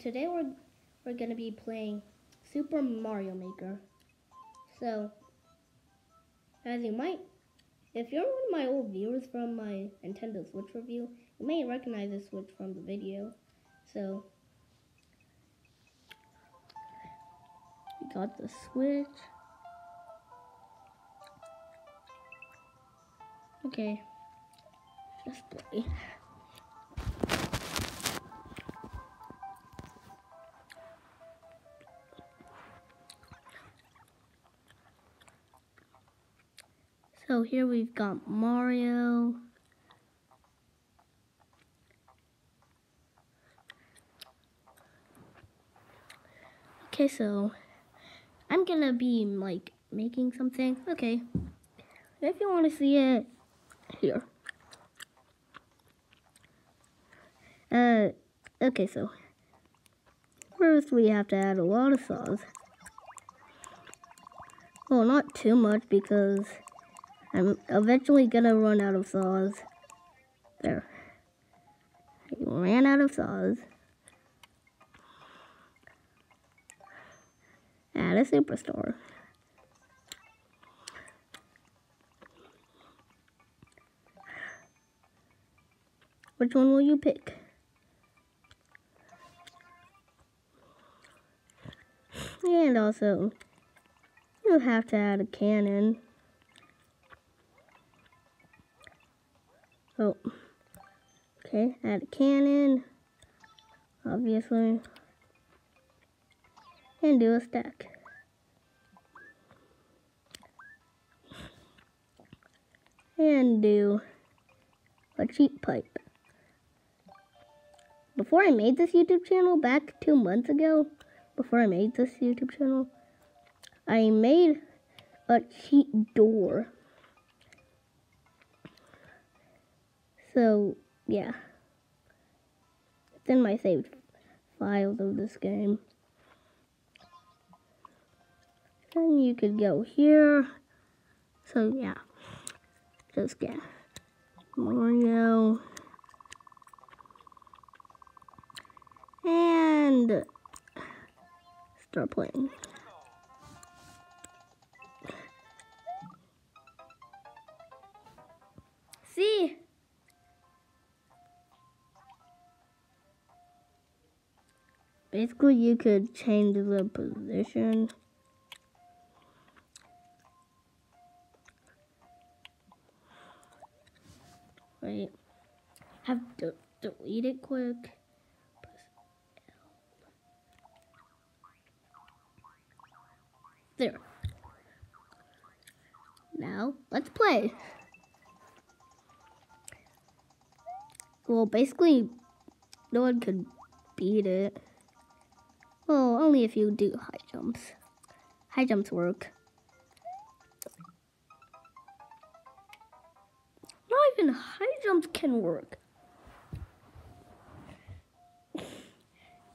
Today we're we're gonna be playing Super Mario Maker. So, as you might, if you're one of my old viewers from my Nintendo Switch review, you may recognize this Switch from the video. So, we got the Switch. Okay, just play. So here we've got Mario. Okay, so I'm gonna be like making something. Okay. If you want to see it, here. Uh, okay, so first we have to add a lot of sauce. Well, not too much because I'm eventually gonna run out of saws. There. I ran out of saws. At a superstore. Which one will you pick? And also, you have to add a cannon. Oh. Okay, add a cannon. Obviously. And do a stack. And do a cheap pipe. Before I made this YouTube channel, back two months ago, before I made this YouTube channel, I made a cheap door. So, yeah. It's in my saved files of this game. Then you could go here. So, yeah. Just get Mario. And start playing. Basically, you could change the position. Wait. Have to delete it quick. There. Now, let's play. Well, basically, no one could beat it. Only if you do high jumps. High jumps work. Not even high jumps can work.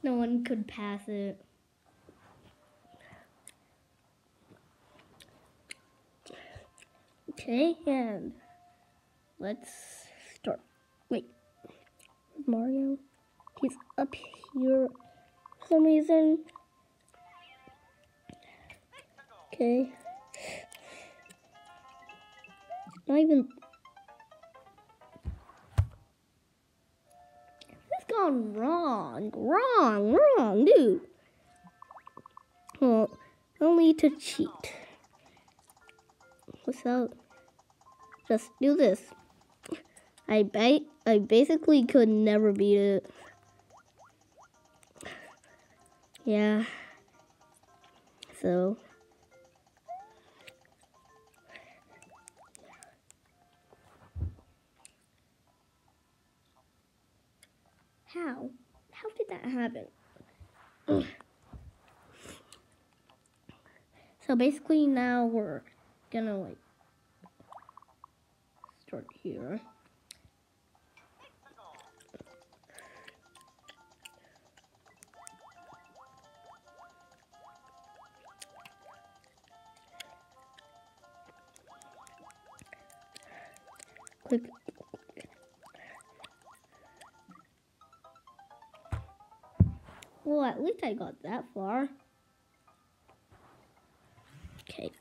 no one could pass it. Okay, and let's start. Wait, Mario? He's up here for some reason. Okay. Not even. This gone wrong. Wrong, wrong, dude. Well, only to cheat. What's Without. Just do this. I ba I basically could never beat it. Yeah. So. How? How did that happen? Mm. so basically now we're gonna like start here. Click. Well, at least I got that far. Okay.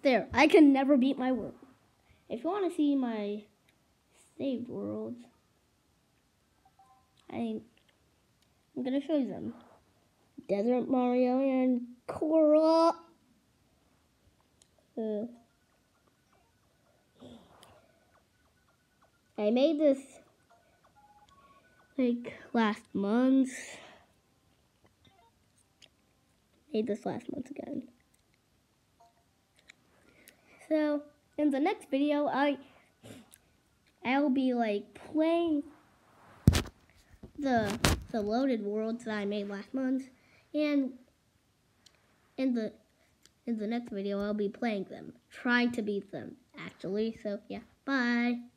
There, I can never beat my world. If you want to see my saved worlds, I, I'm gonna show you them. Desert Mario and Cora. Uh, I made this like last month. Made this last month again. So in the next video, I I'll be like playing the the loaded worlds that I made last month, and in the in the next video, I'll be playing them, trying to beat them actually. So yeah, bye.